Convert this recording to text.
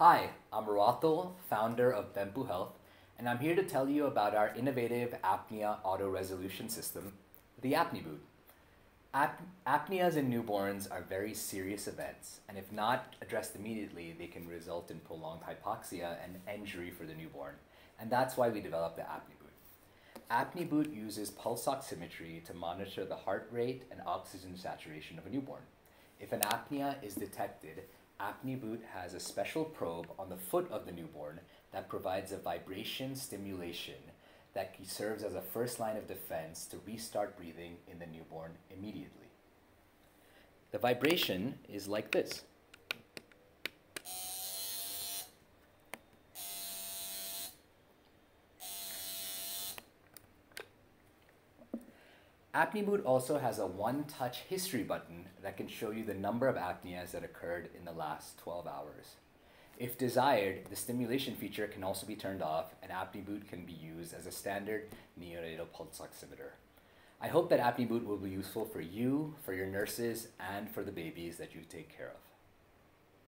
Hi, I'm Ratul, founder of Bempu Health, and I'm here to tell you about our innovative apnea auto resolution system, the ApneBoot. Ap- apneas in newborns are very serious events, and if not addressed immediately, they can result in prolonged hypoxia and injury for the newborn. And that's why we developed the ApneBoot. ApneBoot uses pulse oximetry to monitor the heart rate and oxygen saturation of a newborn. If an apnea is detected, ApneBoot has a special probe on the foot of the newborn that provides a vibration stimulation that serves as a first line of defense to restart breathing in the newborn immediately. The vibration is like this. ApneBoot also has a one-touch history button that can show you the number of apneas that occurred in the last 12 hours. If desired, the stimulation feature can also be turned off and ApneBoot can be used as a standard neonatal pulse oximeter. I hope that ApneBoot will be useful for you, for your nurses, and for the babies that you take care of.